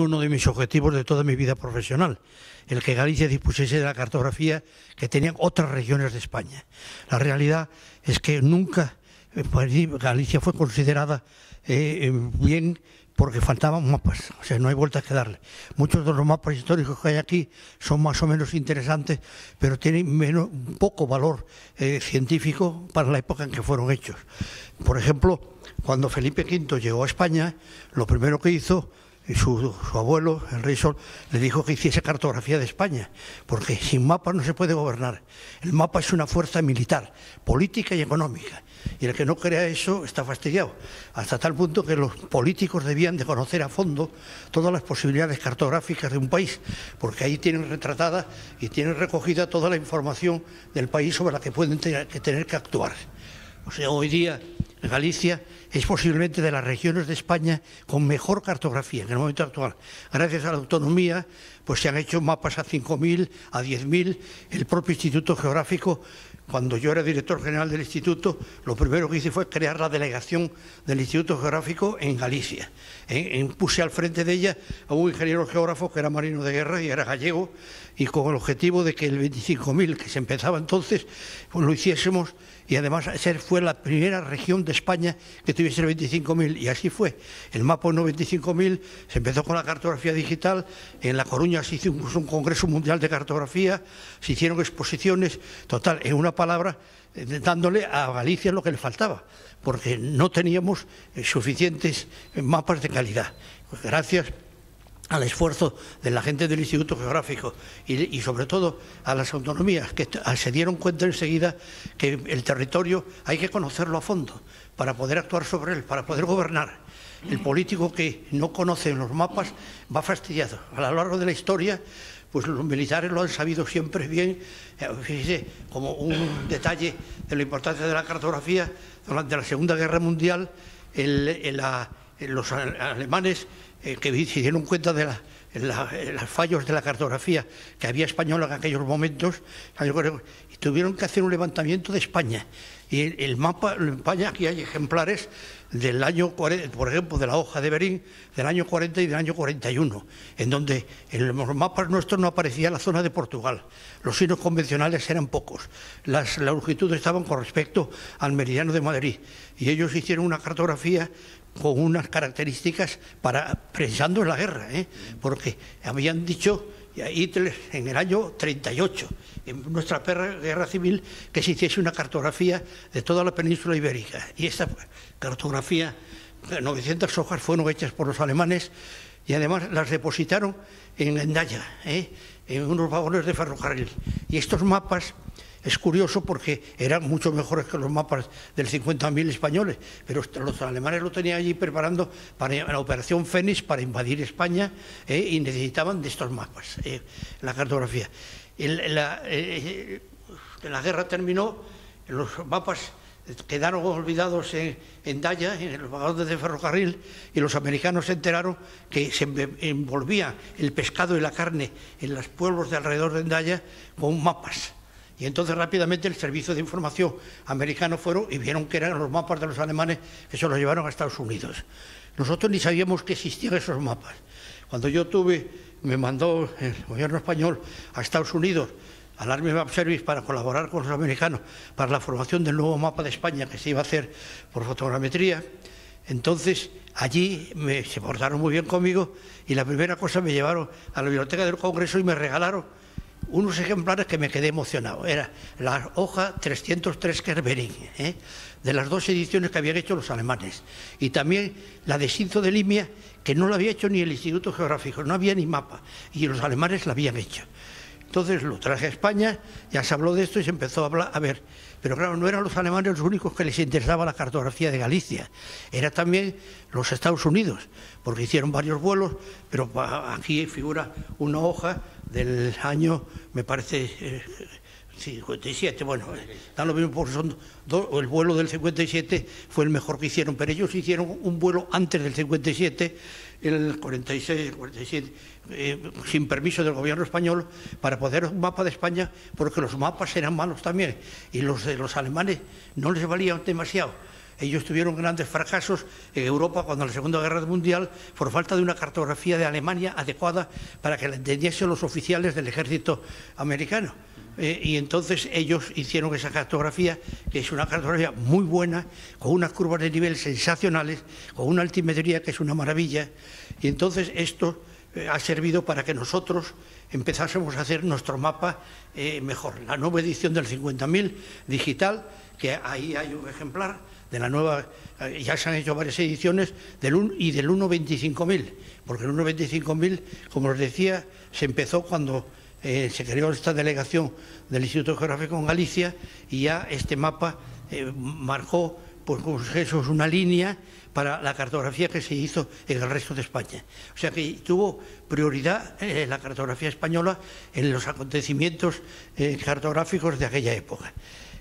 uno de mis objetivos de toda mi vida profesional, el que Galicia dispusiese de la cartografía que tenían otras regiones de España. La realidad es que nunca eh, pues, Galicia fue considerada eh, bien porque faltaban mapas, o sea, no hay vuelta que darle. Muchos de los mapas históricos que hay aquí son más o menos interesantes, pero tienen poco valor eh, científico para la época en que fueron hechos. Por ejemplo, cuando Felipe V llegó a España, lo primero que hizo y su, abuelo, el rey Sol, le dijo que hiciese cartografía de España, porque sin mapa no se puede gobernar. El mapa es una fuerza militar, política y económica. Y el que no crea eso está fastidiado, hasta tal punto que los políticos debían de conocer a fondo todas las posibilidades cartográficas de un país, porque ahí tienen retratada y tienen recogida toda la información del país sobre la que pueden tener que, tener que actuar. O sea, hoy día Galicia es posiblemente de las regiones de España con mejor cartografía en el momento actual. Gracias a la autonomía, pues se han hecho mapas a 5.000, a 10.000. El propio Instituto Geográfico, cuando yo era director general del Instituto, lo primero que hice fue crear la delegación del Instituto Geográfico en Galicia. puse al frente de ella a un ingeniero geógrafo que era marino de guerra y era gallego, y con el objetivo de que el 25.000 que se empezaba entonces, pues lo hiciésemos y además ser fue la primera región de España que tuviese el 25.000 y así fue. El mapa 95.000 se empezó con la cartografía digital, en La Coruña se hizo un, congreso mundial de cartografía, se hicieron exposiciones, total, en una palabra, eh, dándole a Galicia lo que le faltaba, porque no teníamos eh, suficientes mapas de calidad. Pues gracias al esfuerzo de la gente del Instituto Geográfico y, sobre todo a las autonomías que se dieron cuenta enseguida que el territorio hay que conocerlo a fondo para poder actuar sobre él, para poder gobernar. El político que no conoce los mapas va fastidiado. A lo largo de la historia, pues los militares lo han sabido siempre bien. Eh, como un detalle de la importancia de la cartografía, durante la Segunda Guerra Mundial, los alemanes eh, que se dieron cuenta de los fallos de la cartografía que había española en aquellos momentos, y tuvieron que hacer un levantamiento de España. Y el, mapa, en España aquí hay ejemplares del año 40, por ejemplo, de la hoja de Berín, del año 40 y del año 41, en donde en los mapas nuestros no aparecía la zona de Portugal. Los signos convencionales eran pocos. Las, longitudes estaban con respecto al meridiano de Madrid. Y ellos hicieron una cartografía con unas características para precisando la guerra, ¿eh? porque habían dicho Hitler en el año 38, en nuestra guerra civil, que se hiciese una cartografía de toda la península ibérica. Y esta cartografía, 900 hojas, fueron hechas por los alemanes y además las depositaron en Endaya, ¿eh? en unos vagones de ferrocarril. Y estos mapas es curioso porque eran mucho mejores que los mapas del 50.000 españoles, pero los alemanes lo tenían allí preparando para la operación Fénix para invadir España eh, y necesitaban de estos mapas, eh, la cartografía. la, eh, la, guerra terminó, los mapas quedaron olvidados en, en Daya, en los vagones de ferrocarril, y los americanos se enteraron que se envolvía el pescado y la carne en los pueblos de alrededor de Daya con mapas y entonces rápidamente el servicio de información americano fueron y vieron que eran los mapas de los alemanes que se los llevaron a Estados Unidos. Nosotros ni sabíamos que existían esos mapas. Cuando yo tuve, me mandó el gobierno español a Estados Unidos al Army Map Service para colaborar con los americanos para la formación del nuevo mapa de España que se iba a hacer por fotogrametría. Entonces allí se portaron muy bien conmigo y la primera cosa me llevaron a la biblioteca del Congreso y me regalaron unos ejemplares que me quedé emocionado. Era la hoja 303 Kerberin, ¿eh? de las dos ediciones que habían hecho los alemanes. Y también la de Cinto de Limia, que no la había hecho ni el Instituto Geográfico, no había ni mapa, y los alemanes la habían hecho. Entonces lo traje a España, ya se habló de esto y se empezó a hablar, a ver, pero claro, no eran los alemanes los únicos que les interesaba la cartografía de Galicia, era también los Estados Unidos, porque hicieron varios vuelos, pero aquí figura una hoja del año, me parece, 57, eh, bueno, dan lo mismo porque son el vuelo del 57 fue el mejor que hicieron, pero ellos hicieron un vuelo antes del 57, el 46, el 47, eh, sin permiso del gobierno español, para poder un mapa de España, porque los mapas eran malos también, y los de los alemanes no les valían demasiado Ellos tuvieron grandes fracasos en Europa cuando la Segunda Guerra Mundial por falta de una cartografía de Alemania adecuada para que la entendiesen los oficiales del ejército americano. Eh, y entonces ellos hicieron esa cartografía, que es una cartografía muy buena, con unas curvas de nivel sensacionales, con una altimetría que es una maravilla. Y entonces esto eh, ha servido para que nosotros empezásemos a hacer nuestro mapa eh, mejor. La nueva edición del 50.000 digital, que ahí hay un ejemplar de la nueva, ya se han hecho varias ediciones, del y del 1.25.000, porque el 1.25.000, como os decía, se empezó cuando eh, se creó esta delegación del Instituto Geográfico en Galicia y ya este mapa eh, marcó pues, eso es una línea para la cartografía que se hizo en el resto de España. O sea que tuvo prioridad eh, la cartografía española en los acontecimientos cartográficos de aquella época.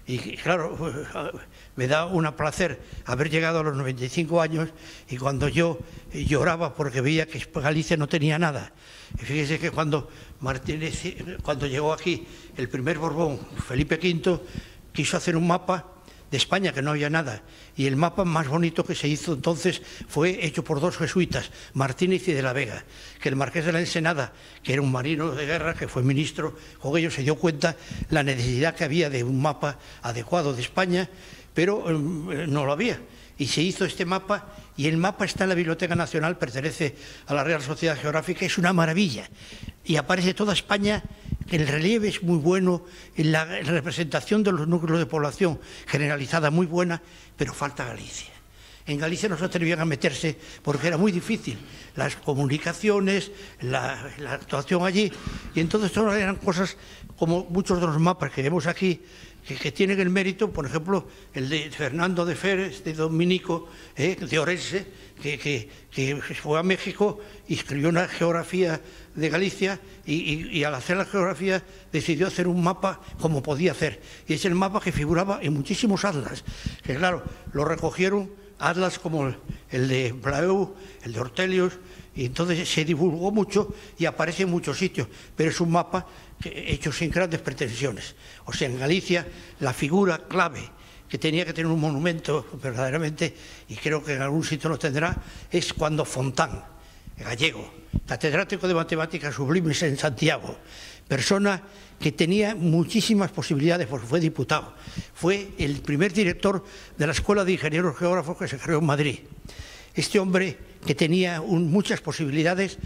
Y claro, me da un placer haber llegado a los 95 años y cuando yo lloraba porque veía que Galicia no tenía nada. Y fíjese que cuando Martínez, cuando llegó aquí el primer Borbón, Felipe V, quiso hacer un mapa de España, que no había nada. Y el mapa más bonito que se hizo entonces fue hecho por dos jesuitas, Martínez y de la Vega, que el marqués de la Ensenada, que era un marino de guerra, que fue ministro, con ellos se dio cuenta la necesidad que había de un mapa adecuado de España, pero eh, no lo había. Y se hizo este mapa y el mapa está en la Biblioteca Nacional, pertenece a la Real Sociedad Geográfica, es una maravilla. Y aparece toda España, el relieve es muy bueno, la representación de los núcleos de población generalizada muy buena, pero falta Galicia. En Galicia no se atrevían a meterse porque era muy difícil. Las comunicaciones, la, actuación allí. Y entonces todas eran cosas como muchos de los mapas que vemos aquí, que, tienen el mérito, por ejemplo, el de Fernando de Férez, de Dominico, eh, de Orense, que, fue a México y escribió una geografía de Galicia y, al hacer la geografía decidió hacer un mapa como podía hacer. Y es el mapa que figuraba en muchísimos atlas, que claro, lo recogieron atlas como el de Blaeu, el de Ortelius, y entonces se divulgó mucho y aparece en muchos sitios, pero es un mapa hecho sin grandes pretensiones. O sea, en Galicia la figura clave que tenía que tener un monumento verdaderamente, y creo que en algún sitio lo tendrá, es cuando Fontán, gallego, catedrático de matemáticas sublimes en Santiago, persona que tenía muchísimas posibilidades porque fue diputado, fue el primer director de la Escuela de Ingenieros Geógrafos que se creó en Madrid. Este hombre, que tenía muchas posibilidades,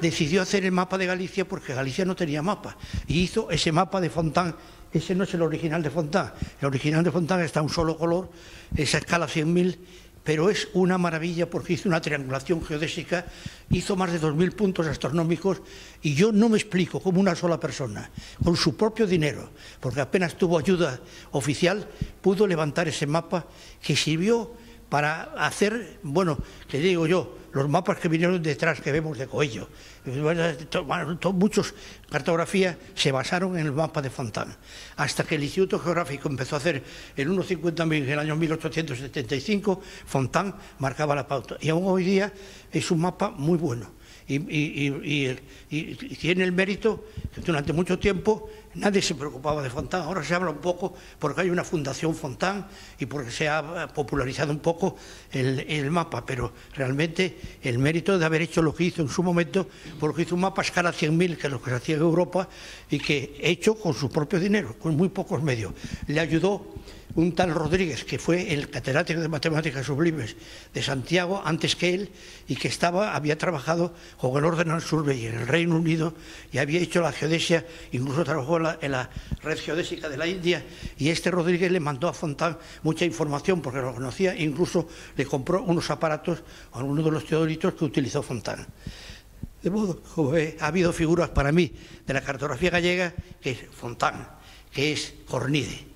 decidió hacer el mapa de Galicia porque Galicia no tenía mapa y hizo ese mapa de Fontán. Ese no es el original de Fontán. El original de Fontán está un solo color, esa escala 100.000, pero es una maravilla porque hizo una triangulación geodésica, hizo más de 2.000 puntos astronómicos y yo no me explico cómo una sola persona, con su propio dinero, porque apenas tuvo ayuda oficial, pudo levantar ese mapa que sirvió para hacer, bueno, que digo yo, los mapas que vinieron detrás que vemos de Coello. muchos cartografías se basaron en el mapa de Fontana, hasta que el Instituto Geográfico empezó a hacer el 1.50.000 en el año 1875, Fontán marcaba la pauta. Y aún hoy día es un mapa muy bueno y, tiene el mérito que durante mucho tiempo nadie se preocupaba de Fontán. Ahora se habla un poco porque hay una fundación Fontán y porque se ha popularizado un poco el, mapa, pero realmente el mérito de haber hecho lo que hizo en su momento, porque hizo un mapa a escala 100.000, que es lo que se hacía en Europa, y que hecho con su propio dinero, con muy pocos medios. Le ayudó un tal Rodríguez, que fue el catedrático de matemáticas sublimes de Santiago antes que él y que estaba, había trabajado con el Orden Survey en el Reino Unido y había hecho la geodesia, incluso trabajó en la, red geodésica de la India y este Rodríguez le mandó a Fontán mucha información porque lo conocía, incluso le compró unos aparatos a uno de los teodoritos que utilizó Fontán. De modo, ha habido figuras para mí de la cartografía gallega, que es Fontán, que es Cornide,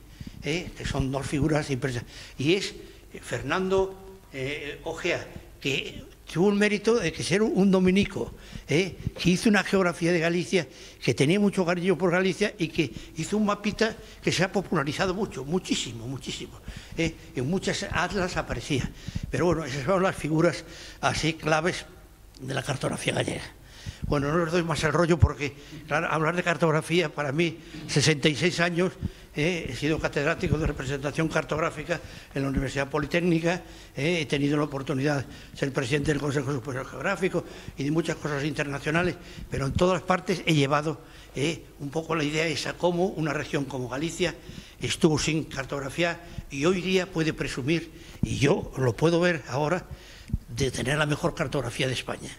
¿eh? que son dos figuras impresionantes. Y es Fernando eh, Ojea, que tuvo un mérito de que ser un dominico, que hizo una geografía de Galicia, que tenía mucho cariño por Galicia y que hizo un mapita que se ha popularizado mucho, muchísimo, muchísimo. En muchas atlas aparecía. Pero bueno, esas son las figuras así claves de la cartografía gallega. Bueno, no les doy más el rollo porque hablar de cartografía para mí, 66 años, eh, he sido catedrático de representación cartográfica en la Universidad Politécnica, eh, he tenido la oportunidad de ser presidente del Consejo Superior Geográfico y de muchas cosas internacionales, pero en todas partes he llevado eh, un poco la idea esa, cómo una región como Galicia estuvo sin cartografía y hoy día puede presumir, y yo lo puedo ver ahora, de tener la mejor cartografía de España.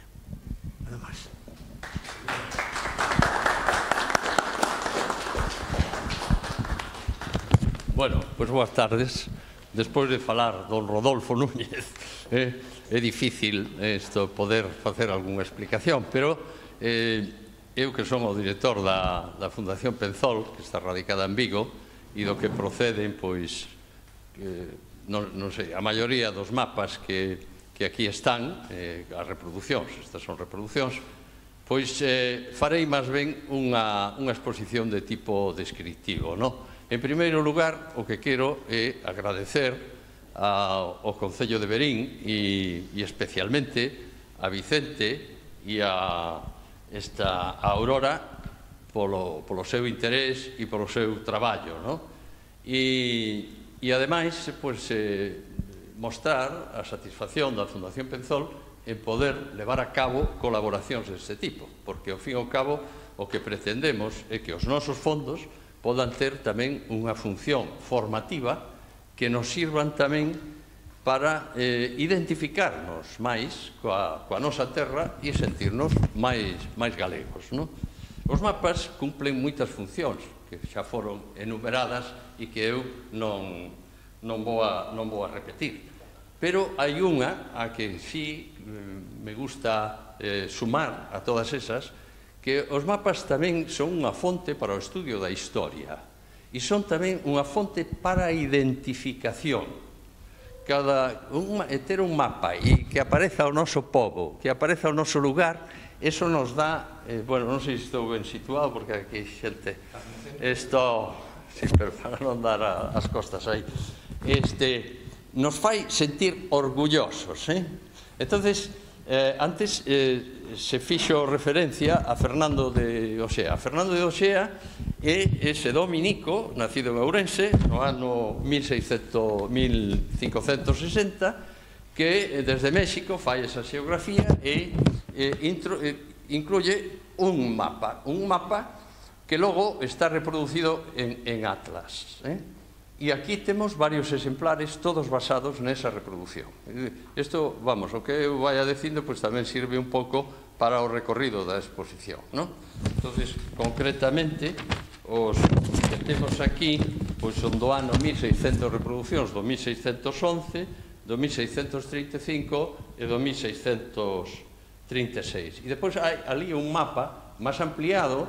Bueno, pois pues boas tardes. Despois de falar don Rodolfo Núñez, eh, é difícil eh, isto poder facer algunha explicación, pero eh, eu que son o director da, da Fundación Penzol, que está radicada en Vigo, e do que proceden, pois, eh, non, non sei, a maioría dos mapas que, que aquí están, eh, as reproduccións, estas son reproduccións, pois eh, farei máis ben unha, unha exposición de tipo descriptivo, non? En primeiro lugar, o que quero é agradecer ao Concello de Berín e, e especialmente a Vicente e a esta a Aurora polo, polo seu interés e polo seu traballo. No? E, e ademais, pois, eh, mostrar a satisfacción da Fundación Penzol en poder levar a cabo colaboracións deste tipo, porque, ao fin e ao cabo, o que pretendemos é que os nosos fondos podan ter tamén unha función formativa que nos sirvan tamén para eh, identificarnos máis coa, coa nosa terra e sentirnos máis, máis galegos. Non? Os mapas cumplen moitas funcións que xa foron enumeradas e que eu non, non, vou, a, non vou a repetir. Pero hai unha a que sí eh, me gusta eh, sumar a todas esas, que os mapas tamén son unha fonte para o estudio da historia e son tamén unha fonte para a identificación cada un, ter un mapa e que apareza o noso povo, que apareza o noso lugar, eso nos dá, eh, bueno, non sei se estou ben situado porque aquí xente isto sí, pero para non dar a, as costas aí. Este nos fai sentir orgullosos, eh? Entonces, eh, antes eh, se fixo referencia a Fernando de Oxea. Fernando de Oxea é ese dominico, nacido en Ourense, no ano 1600, 1560, que eh, desde México fai esa xeografía e, e intro, e, incluye un mapa, un mapa que logo está reproducido en, en Atlas. Eh? E aquí temos varios exemplares, todos basados nesa reproducción. Isto, vamos, o que eu vaya dicindo, pois tamén sirve un pouco para o recorrido da exposición, non? Entonces, concretamente, os que temos aquí, pois son do ano 1600 reproduccións, do 1611, do 1635 e do 1636. E depois hai ali un mapa máis ampliado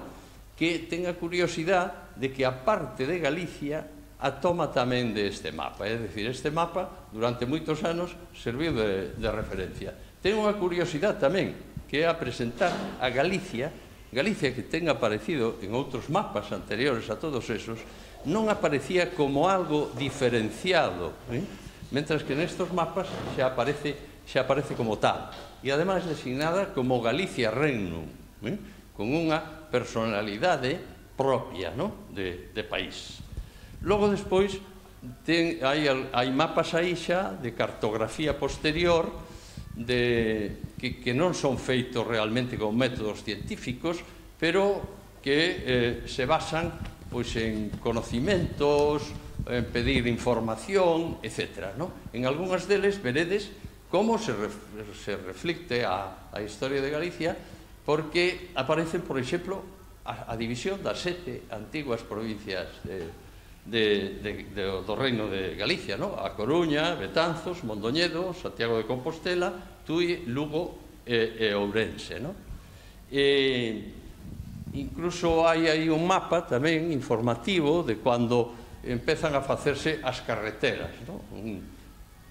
que ten a curiosidade de que a parte de Galicia a toma tamén de este mapa. É dicir, este mapa, durante moitos anos, serviu de, de referencia. Ten unha curiosidade tamén, que é a presentar a Galicia, Galicia que ten aparecido en outros mapas anteriores a todos esos, non aparecía como algo diferenciado, eh? mentras que nestos mapas xa aparece, xa aparece como tal, e ademais designada como Galicia Regnum, eh? con unha personalidade propia no? de, de país. Logo despois ten, hai, hai mapas aí xa de cartografía posterior de, que, que non son feitos realmente con métodos científicos, pero que eh, se basan pois, en conocimentos, en pedir información, etc. ¿no? En algunhas deles veredes como se, ref, se reflicte a, a historia de Galicia porque aparecen, por exemplo, a, a división das sete antiguas provincias de eh, de, de, de, do reino de Galicia, no? A Coruña, Betanzos, Mondoñedo, Santiago de Compostela, Tui, Lugo e, e Ourense, no? E, incluso hai aí un mapa tamén informativo de cando empezan a facerse as carreteras, no? Un,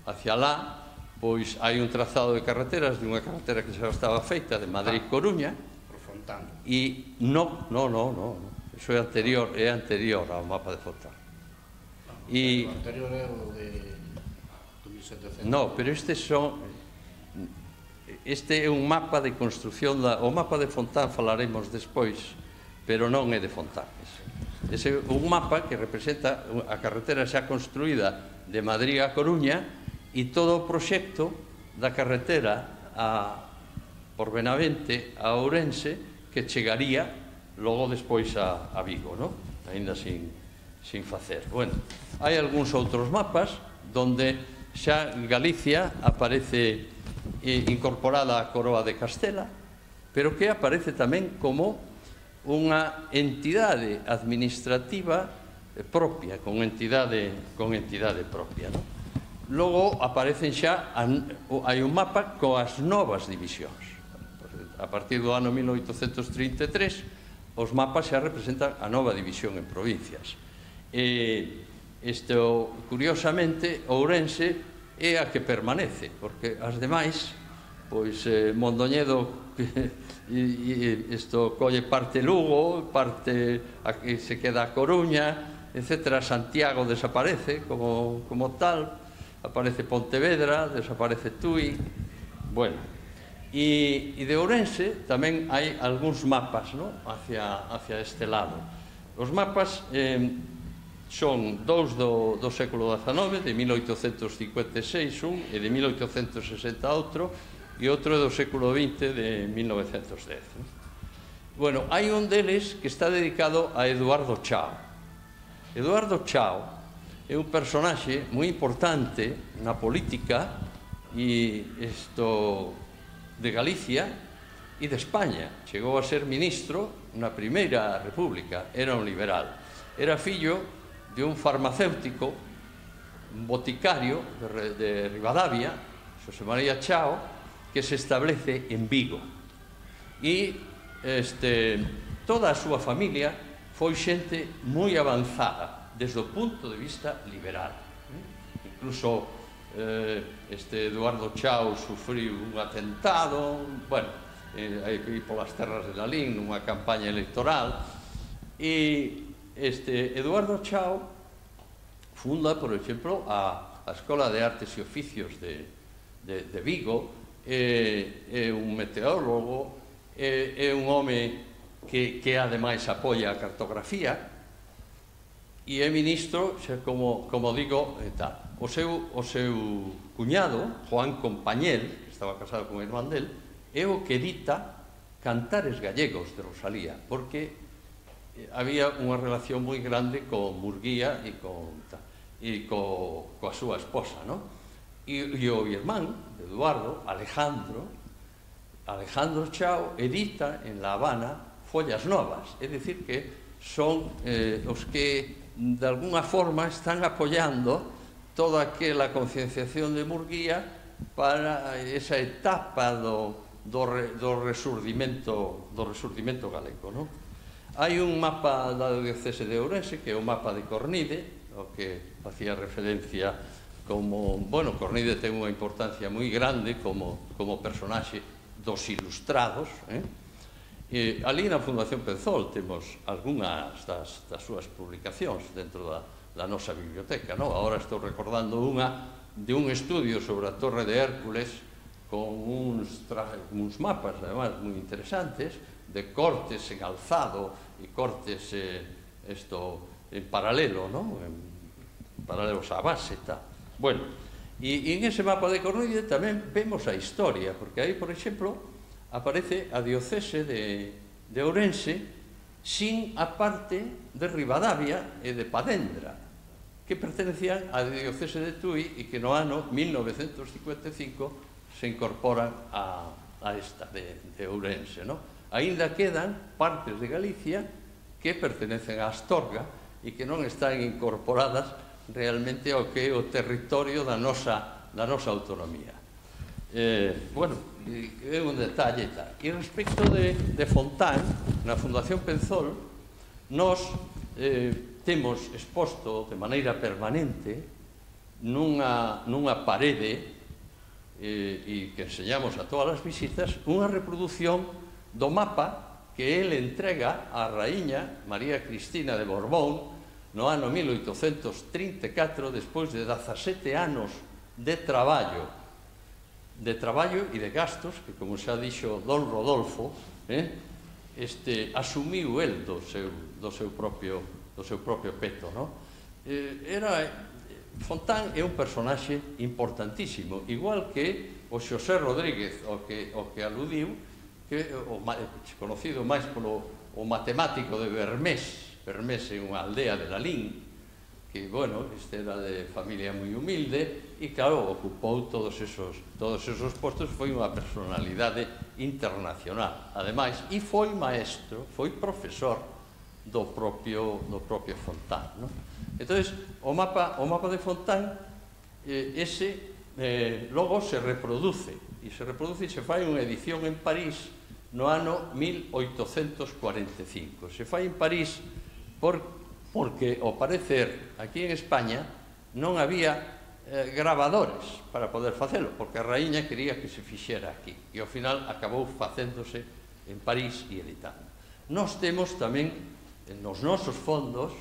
hacia lá, pois hai un trazado de carreteras dunha carretera que xa estaba feita de Madrid-Coruña ah. por Fontán e no, no, no, no, no. Iso é anterior, é anterior ao mapa de Fontán E... O anterior é o de 1700. No, pero este son... Este é un mapa de construción da... O mapa de Fontán falaremos despois, pero non é de Fontán. Ese é un mapa que representa a carretera xa construída de Madrid a Coruña e todo o proxecto da carretera a por Benavente a Ourense que chegaría logo despois a, a Vigo, non? Ainda sin sin facer. Bueno, hai algúns outros mapas donde xa Galicia aparece eh, incorporada á coroa de Castela, pero que aparece tamén como unha entidade administrativa propia, con entidade, con entidade propia. Non? Logo aparecen xa, hai un mapa coas novas divisións. A partir do ano 1833, os mapas xa representan a nova división en provincias. E isto, curiosamente, Ourense é a que permanece, porque as demais, pois eh, Mondoñedo e, e isto colle parte Lugo, parte a que se queda a Coruña, etc. Santiago desaparece como, como tal, aparece Pontevedra, desaparece Tui, bueno. E, e de Ourense tamén hai algúns mapas no? hacia, hacia este lado. Os mapas eh, son dous do, do século XIX, de 1856 un e de 1860 outro, e outro do século XX de 1910. Bueno, hai un deles que está dedicado a Eduardo Chao. Eduardo Chao é un personaxe moi importante na política e isto de Galicia e de España. Chegou a ser ministro na Primeira República, era un liberal. Era fillo de un farmacéutico, un boticario de, de Rivadavia, José María Chao, que se establece en Vigo. E este, toda a súa familia foi xente moi avanzada desde o punto de vista liberal. ¿eh? Incluso eh, este Eduardo Chao sufriu un atentado, bueno, eh, aí polas terras de Lalín, nunha campaña electoral, e Este, Eduardo Chao funda, por exemplo, a, a Escola de Artes e Oficios de, de, de Vigo, é, é un meteorólogo, é, é un home que, que ademais apoia a cartografía, e é ministro, xa como, como digo, eta, O seu, o seu cuñado, Juan Compañel, que estaba casado con irmán del, é o que edita Cantares Gallegos de Rosalía, porque Eh, había unha relación moi grande con Murguía e con e co, coa súa esposa, non? E, e o irmán de Eduardo, Alejandro, Alejandro Chao, edita en La Habana follas novas, é dicir que son eh, os que de alguna forma están apoyando toda aquela concienciación de Murguía para esa etapa do, do, re, do resurdimento do resurdimento galego, non? Hai un mapa da diocese de Ourense, que é o mapa de Cornide, o que facía referencia como... Bueno, Cornide ten unha importancia moi grande como, como personaxe dos ilustrados, eh? E ali na Fundación Penzol temos algunhas das, das súas publicacións dentro da, da nosa biblioteca. No? agora estou recordando unha de un estudio sobre a Torre de Hércules con uns, tra... uns mapas, además, moi interesantes, de cortes en alzado e cortes eh, esto en paralelo, ¿no? En paralelos á base e tal. Bueno, e, e en ese mapa de Cornulla tamén vemos a historia, porque aí, por exemplo, aparece a diocese de, de Ourense sin a parte de Rivadavia e de Padendra, que pertenecían á diocese de Tui e que no ano 1955 se incorporan a, a esta de, de Ourense, ¿no? aínda quedan partes de Galicia que pertenecen a Astorga e que non están incorporadas realmente ao que é o territorio da nosa, da nosa autonomía. Eh, bueno, é un detalle e tal. E respecto de, de Fontán, na Fundación Penzol, nos eh, temos exposto de maneira permanente nunha, nunha parede eh, e que enseñamos a todas as visitas unha reproducción do mapa que ele entrega a raíña María Cristina de Borbón no ano 1834 despois de 17 anos de traballo de traballo e de gastos que como xa dixo Don Rodolfo eh, este, asumiu el do seu, do seu propio do seu propio peto no? eh, era Fontán é un personaxe importantísimo igual que o Xosé Rodríguez o que, o que aludiu que o conocido máis polo o matemático de Bermés, Bermés é unha aldea de Lalín, que, bueno, este era de familia moi humilde e, claro, ocupou todos esos, todos esos postos, foi unha personalidade internacional, ademais, e foi maestro, foi profesor do propio, do propio Fontán. No? Entón, o mapa, o mapa de Fontán, eh, ese eh, logo se reproduce, e se reproduce e se fai unha edición en París no ano 1845. Se fai en París por, porque, ao parecer, aquí en España non había eh, grabadores para poder facelo, porque a raíña quería que se fixera aquí. E ao final acabou facéndose en París e editando. Nos temos tamén eh, nos nosos fondos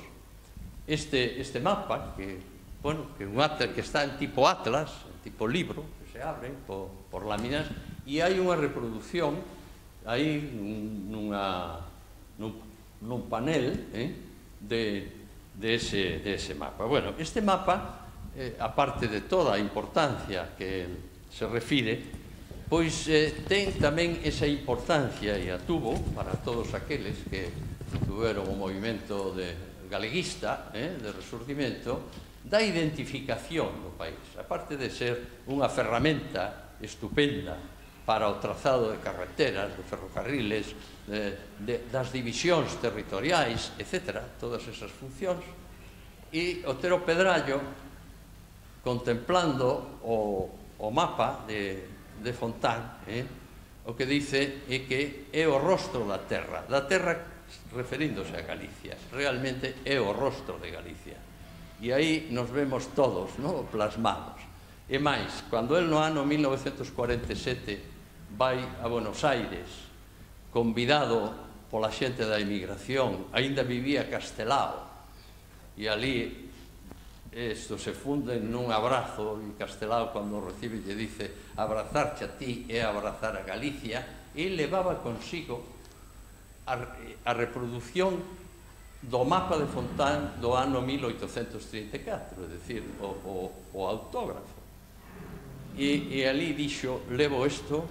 este, este mapa que, bueno, que, un atlas, que está en tipo atlas, en tipo libro, que se abre por, por láminas, e hai unha reproducción aí nunha, nun, nun panel eh, de, de, ese, de ese mapa. Bueno, este mapa, eh, aparte de toda a importancia que se refire, pois eh, ten tamén esa importancia e a tuvo para todos aqueles que tuveron o movimento de galeguista, eh, de resurdimento, da identificación do país. Aparte de ser unha ferramenta estupenda para o trazado de carreteras, de ferrocarriles, de, de, das divisións territoriais, etc. Todas esas funcións. E Otero Pedrallo, contemplando o, o mapa de, de Fontán, eh, o que dice é que é o rostro da terra, da terra referíndose a Galicia, realmente é o rostro de Galicia. E aí nos vemos todos, no? plasmados. E máis, cando el no ano 1947 vai a Buenos Aires convidado pola xente da emigración aínda vivía Castelao e ali isto se funde nun abrazo e Castelao cando o recibe lle dice abrazarche a ti é abrazar a Galicia e levaba consigo a, a reproducción do mapa de Fontán do ano 1834, é dicir, o, o, o autógrafo. E, e ali dixo, levo isto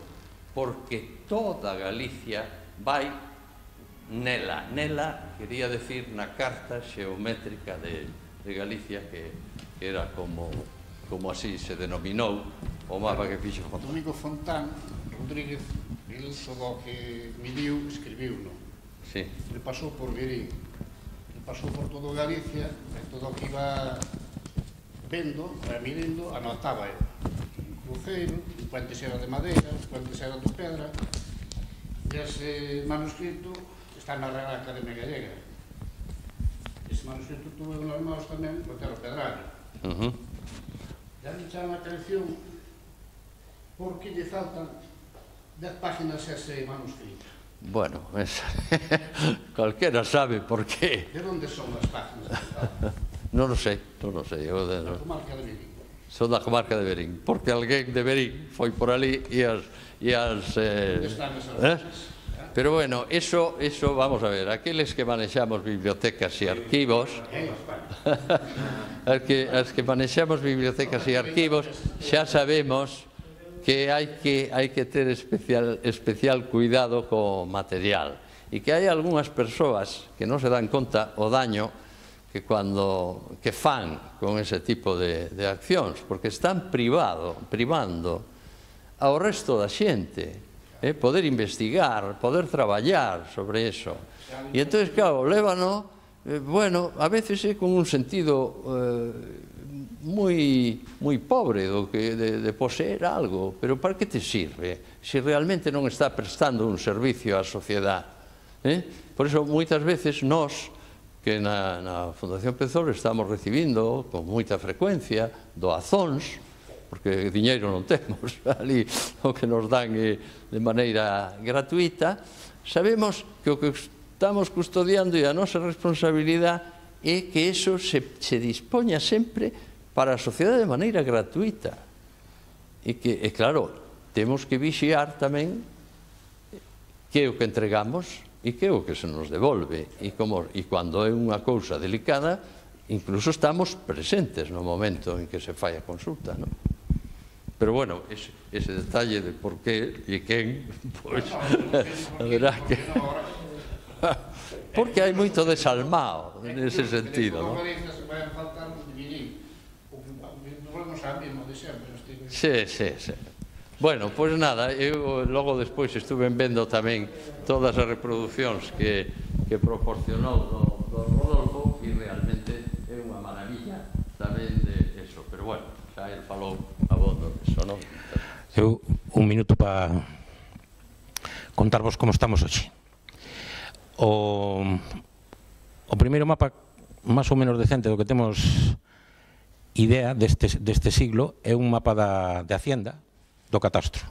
porque toda Galicia vai nela. Nela quería decir na carta xeométrica de, de Galicia que era como, como así se denominou o mapa que fixo Fontán. Domingo Fontán Rodríguez, el todo que midiu, escribiu, non? Sí. Le pasou por Verín, le pasou por todo Galicia, e todo o que iba vendo, mirando, anotaba ele bujeiro, un puente eran de madeira, puentes eran de pedra, e ese manuscrito está na Real Academia Gallega. Ese manuscrito tuve unhas mãos tamén Botero Pedrano. Uh -huh. Ya me chama a atención porque lle faltan 10 páginas ese manuscrito. Bueno, es... cualquiera sabe por qué. ¿De dónde son las páginas? no lo sé, non lo sé. Eu de... La comarca de Vigo son da comarca de Berín, porque alguén de Berín foi por ali e as... E as eh, eh? Pero bueno, eso, eso, vamos a ver, aqueles que manexamos bibliotecas e arquivos, as que, as que manexamos bibliotecas e arquivos, xa sabemos que hai que, hai que ter especial, especial cuidado co material. E que hai algunhas persoas que non se dan conta o daño que, cuando, que fan con ese tipo de, de accións, porque están privado, privando ao resto da xente, eh, poder investigar, poder traballar sobre eso. E entón, claro, lévano, eh, bueno, a veces é con un sentido eh, moi, moi pobre do que de, de poseer algo, pero para que te sirve se realmente non está prestando un servicio á sociedade? Eh? Por eso, moitas veces, nós, que na, na Fundación Pezor estamos recibindo con moita frecuencia doazóns, porque diñeiro non temos, ali o que nos dan é de maneira gratuita, sabemos que o que estamos custodiando e a nosa responsabilidade é que eso se, se dispoña sempre para a sociedade de maneira gratuita. E que, e claro, temos que vixiar tamén que o que entregamos e que é o que se nos devolve e, como, e cando é unha cousa delicada incluso estamos presentes no momento en que se fai a consulta non? pero bueno ese, ese detalle de por qué e quen pois haberá que porque hai moito desalmado nese sentido non? Sí, sí, sí. Bueno, pois nada, eu logo despois estuve vendo tamén todas as reproduccións que, que proporcionou do, do Rodolfo e realmente é unha maravilla tamén de eso, pero bueno, xa el falou a voz do eso, non? Eu un minuto para contarvos como estamos hoxe. O, o primeiro mapa máis ou menos decente do que temos idea deste, deste siglo é un mapa da, de Hacienda, do catastro.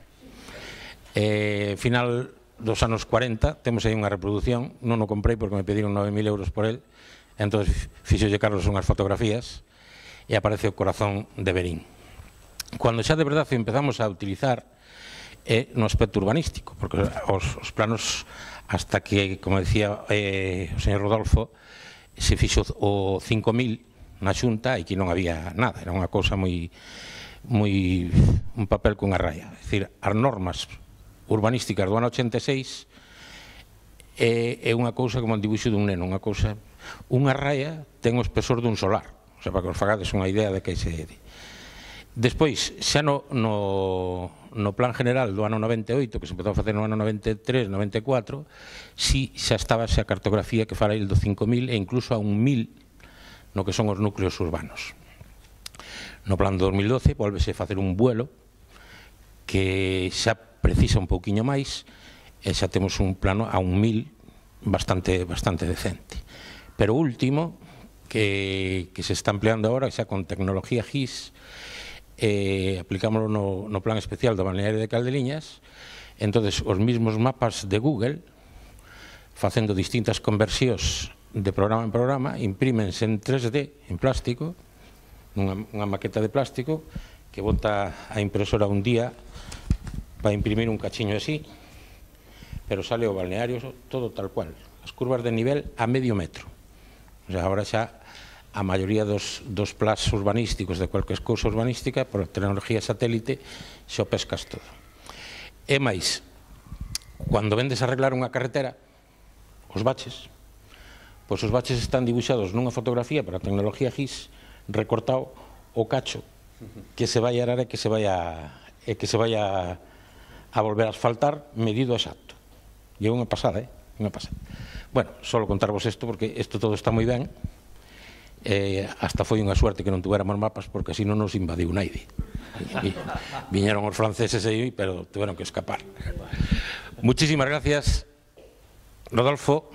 Eh, final dos anos 40, temos aí unha reproducción, non o comprei porque me pediron 9.000 euros por el, entón fixolle Carlos unhas fotografías e aparece o corazón de Berín. Cando xa de verdade empezamos a utilizar eh, no aspecto urbanístico, porque os, os planos hasta que, como decía eh, o señor Rodolfo, se fixo o 5.000 na xunta e que non había nada, era unha cousa moi moi un papel cunha raya. É dicir, as normas urbanísticas do ano 86 é, é unha cousa como o dibuixo dun neno, unha cousa... Unha raya ten o espesor dun solar, o sea, para que os fagades unha idea de que se... De. Despois, xa no, no, no plan general do ano 98, que se empezou a facer no ano 93, 94, si xa estaba esa cartografía que fala el do 5.000 e incluso a un 1.000 no que son os núcleos urbanos no plan 2012 volvese facer un vuelo que xa precisa un pouquiño máis e xa temos un plano a un mil bastante, bastante decente. Pero o último, que, que se está empleando agora, xa con tecnología GIS, eh, aplicámoslo no, no plan especial do balneario de Caldeliñas, entonces os mismos mapas de Google, facendo distintas conversións de programa en programa, imprímense en 3D, en plástico, unha, unha maqueta de plástico que bota a impresora un día para imprimir un cachiño así, pero sale o balneario todo tal cual, as curvas de nivel a medio metro. O sea, ahora xa a maioría dos, dos plas urbanísticos de cualquier cousa urbanística por tecnología satélite xa o pescas todo. E máis, cando vendes a arreglar unha carretera, os baches, pois os baches están dibuixados nunha fotografía para a tecnología GIS recortado o cacho que se vai arar e que se vai a, e que se vai a, a volver a asfaltar medido exacto. E é unha pasada, eh? Unha pasada. Bueno, só contarvos isto porque isto todo está moi ben. Eh, hasta foi unha suerte que non tuveramos mapas porque así non nos invadiu naide. E, viñeron os franceses aí, pero tuveron que escapar. Muchísimas gracias, Rodolfo.